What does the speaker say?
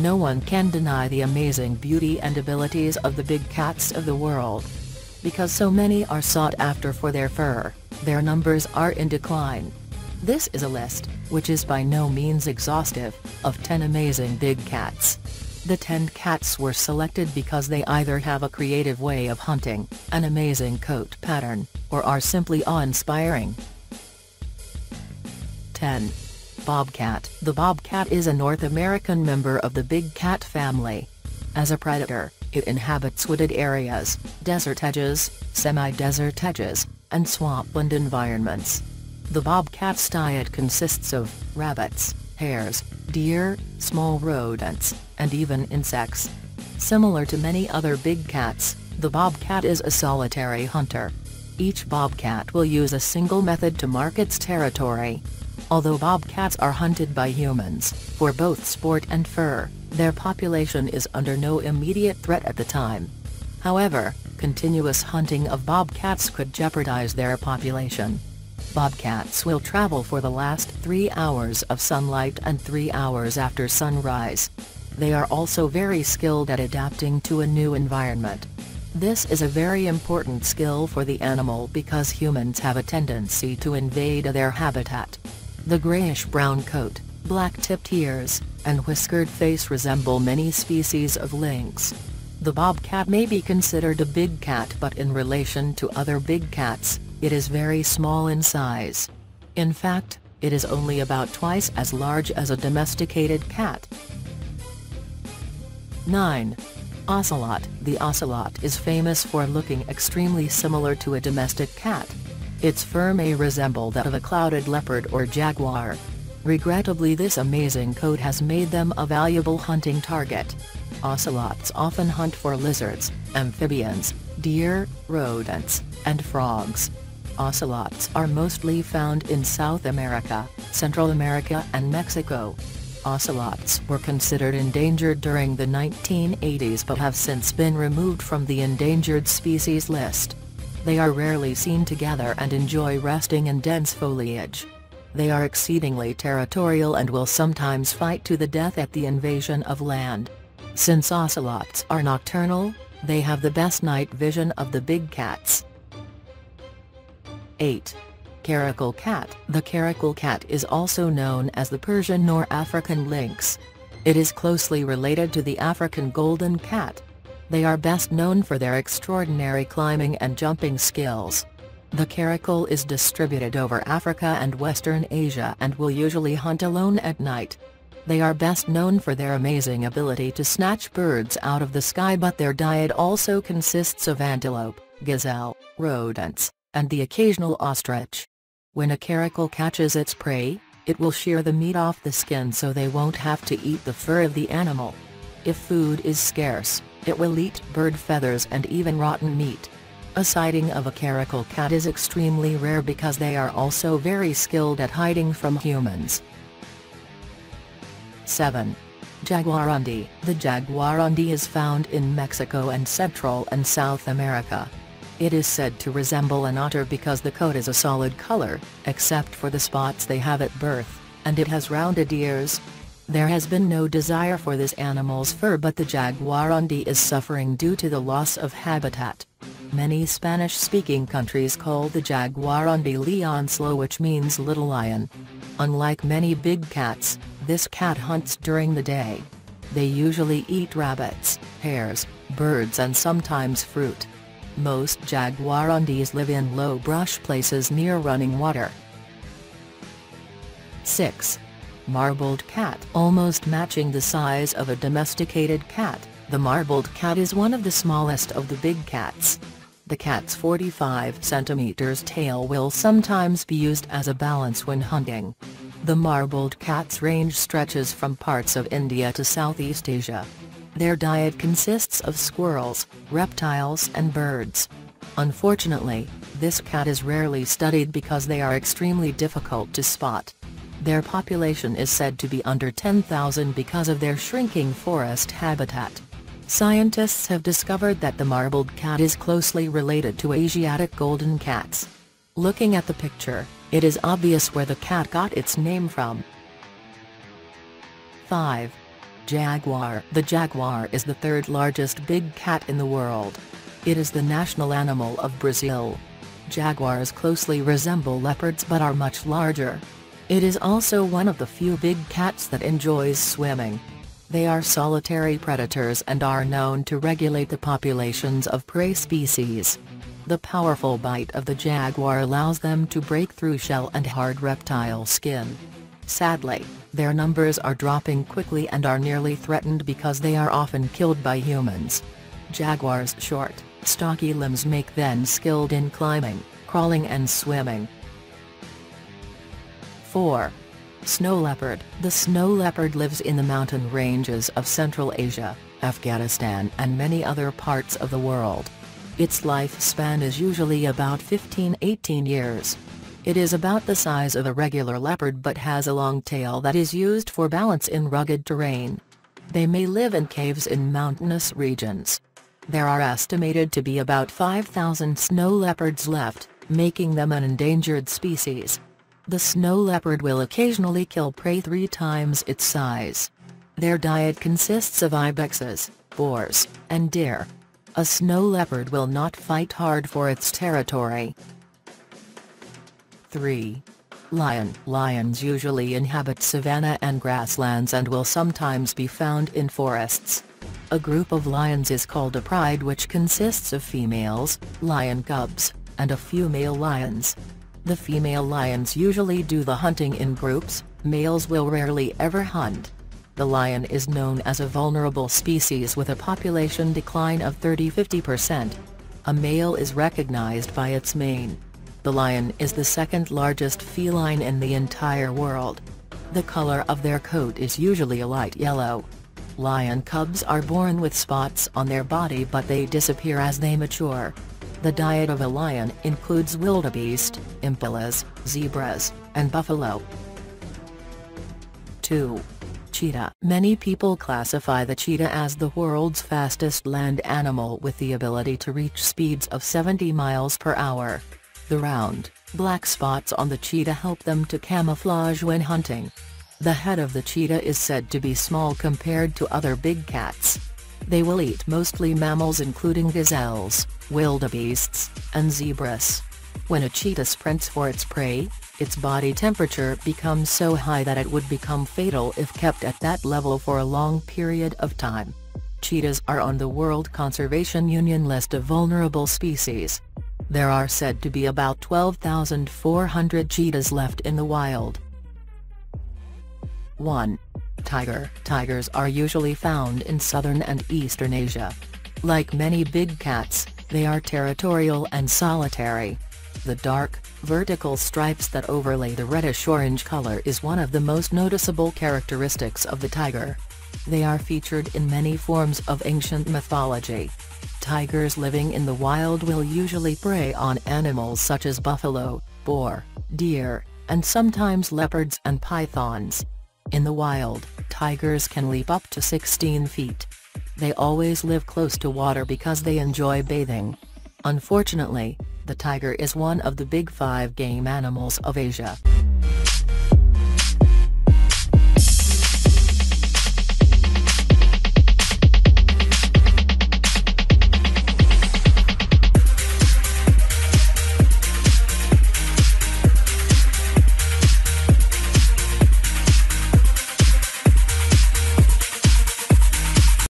No one can deny the amazing beauty and abilities of the big cats of the world. Because so many are sought after for their fur, their numbers are in decline. This is a list, which is by no means exhaustive, of 10 amazing big cats. The 10 cats were selected because they either have a creative way of hunting, an amazing coat pattern, or are simply awe-inspiring. 10. Bobcat The bobcat is a North American member of the big cat family. As a predator, it inhabits wooded areas, desert edges, semi-desert edges, and swampland environments. The bobcat's diet consists of rabbits, hares, deer, small rodents, and even insects. Similar to many other big cats, the bobcat is a solitary hunter. Each bobcat will use a single method to mark its territory. Although bobcats are hunted by humans, for both sport and fur, their population is under no immediate threat at the time. However, continuous hunting of bobcats could jeopardize their population. Bobcats will travel for the last three hours of sunlight and three hours after sunrise. They are also very skilled at adapting to a new environment. This is a very important skill for the animal because humans have a tendency to invade their habitat. The grayish-brown coat, black-tipped ears, and whiskered face resemble many species of lynx. The bobcat may be considered a big cat but in relation to other big cats, it is very small in size. In fact, it is only about twice as large as a domesticated cat. 9. Ocelot The ocelot is famous for looking extremely similar to a domestic cat. Its fur may resemble that of a clouded leopard or jaguar. Regrettably this amazing coat has made them a valuable hunting target. Ocelots often hunt for lizards, amphibians, deer, rodents, and frogs. Ocelots are mostly found in South America, Central America and Mexico. Ocelots were considered endangered during the 1980s but have since been removed from the endangered species list. They are rarely seen together and enjoy resting in dense foliage. They are exceedingly territorial and will sometimes fight to the death at the invasion of land. Since ocelots are nocturnal, they have the best night vision of the big cats. 8. Caracal cat The caracal cat is also known as the Persian or African lynx. It is closely related to the African golden cat. They are best known for their extraordinary climbing and jumping skills. The caracal is distributed over Africa and Western Asia and will usually hunt alone at night. They are best known for their amazing ability to snatch birds out of the sky but their diet also consists of antelope, gazelle, rodents, and the occasional ostrich. When a caracal catches its prey, it will shear the meat off the skin so they won't have to eat the fur of the animal. If food is scarce, it will eat bird feathers and even rotten meat. A sighting of a caracal cat is extremely rare because they are also very skilled at hiding from humans. 7. Jaguarundi The jaguarundi is found in Mexico and Central and South America. It is said to resemble an otter because the coat is a solid color, except for the spots they have at birth, and it has rounded ears. There has been no desire for this animal's fur but the jaguarundi is suffering due to the loss of habitat. Many Spanish-speaking countries call the jaguarundi leoncillo which means little lion. Unlike many big cats, this cat hunts during the day. They usually eat rabbits, hares, birds and sometimes fruit. Most jaguarundis live in low brush places near running water. 6. Marbled cat Almost matching the size of a domesticated cat, the marbled cat is one of the smallest of the big cats. The cat's 45 cm tail will sometimes be used as a balance when hunting. The marbled cat's range stretches from parts of India to Southeast Asia. Their diet consists of squirrels, reptiles and birds. Unfortunately, this cat is rarely studied because they are extremely difficult to spot. Their population is said to be under 10,000 because of their shrinking forest habitat. Scientists have discovered that the marbled cat is closely related to Asiatic golden cats. Looking at the picture, it is obvious where the cat got its name from. 5. Jaguar The jaguar is the third largest big cat in the world. It is the national animal of Brazil. Jaguars closely resemble leopards but are much larger. It is also one of the few big cats that enjoys swimming. They are solitary predators and are known to regulate the populations of prey species. The powerful bite of the jaguar allows them to break through shell and hard reptile skin. Sadly, their numbers are dropping quickly and are nearly threatened because they are often killed by humans. Jaguars' short, stocky limbs make them skilled in climbing, crawling and swimming. 4. Snow leopard The snow leopard lives in the mountain ranges of Central Asia, Afghanistan and many other parts of the world. Its lifespan is usually about 15-18 years. It is about the size of a regular leopard but has a long tail that is used for balance in rugged terrain. They may live in caves in mountainous regions. There are estimated to be about 5,000 snow leopards left, making them an endangered species. The snow leopard will occasionally kill prey three times its size. Their diet consists of ibexes, boars, and deer. A snow leopard will not fight hard for its territory. 3. Lion Lions usually inhabit savanna and grasslands and will sometimes be found in forests. A group of lions is called a pride which consists of females, lion cubs, and a few male lions. The female lions usually do the hunting in groups, males will rarely ever hunt. The lion is known as a vulnerable species with a population decline of 30-50%. A male is recognized by its mane. The lion is the second largest feline in the entire world. The color of their coat is usually a light yellow. Lion cubs are born with spots on their body but they disappear as they mature. The diet of a lion includes wildebeest, impalas, zebras, and buffalo. 2. Cheetah Many people classify the cheetah as the world's fastest land animal with the ability to reach speeds of 70 miles per hour. The round, black spots on the cheetah help them to camouflage when hunting. The head of the cheetah is said to be small compared to other big cats. They will eat mostly mammals including gazelles, wildebeests, and zebras. When a cheetah sprints for its prey, its body temperature becomes so high that it would become fatal if kept at that level for a long period of time. Cheetahs are on the World Conservation Union list of vulnerable species. There are said to be about 12,400 cheetahs left in the wild. 1. Tiger Tigers are usually found in southern and eastern Asia. Like many big cats, they are territorial and solitary. The dark, vertical stripes that overlay the reddish-orange color is one of the most noticeable characteristics of the tiger. They are featured in many forms of ancient mythology. Tigers living in the wild will usually prey on animals such as buffalo, boar, deer, and sometimes leopards and pythons. In the wild, tigers can leap up to 16 feet. They always live close to water because they enjoy bathing. Unfortunately, the tiger is one of the big five game animals of Asia.